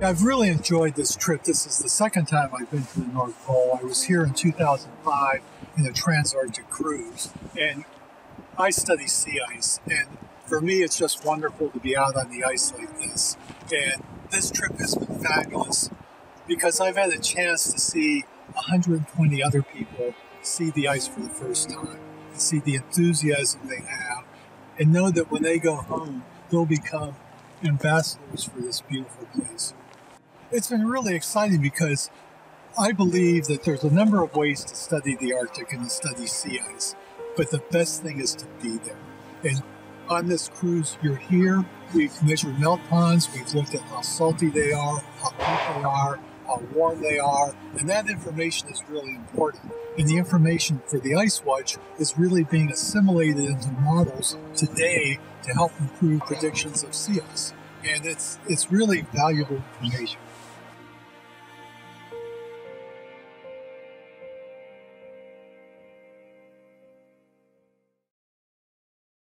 I've really enjoyed this trip. This is the second time I've been to the North Pole. I was here in 2005 in a trans-Arctic cruise, and I study sea ice. And for me, it's just wonderful to be out on the ice like this. And this trip has been fabulous because I've had a chance to see 120 other people see the ice for the first time, and see the enthusiasm they have, and know that when they go home, they'll become ambassadors for this beautiful place. It's been really exciting because I believe that there's a number of ways to study the Arctic and to study sea ice, but the best thing is to be there. And on this cruise, you're here. We've measured melt ponds. We've looked at how salty they are, how deep they are, how warm they are, and that information is really important. And the information for the Ice Watch is really being assimilated into models today to help improve predictions of sea ice. And it's it's really valuable information.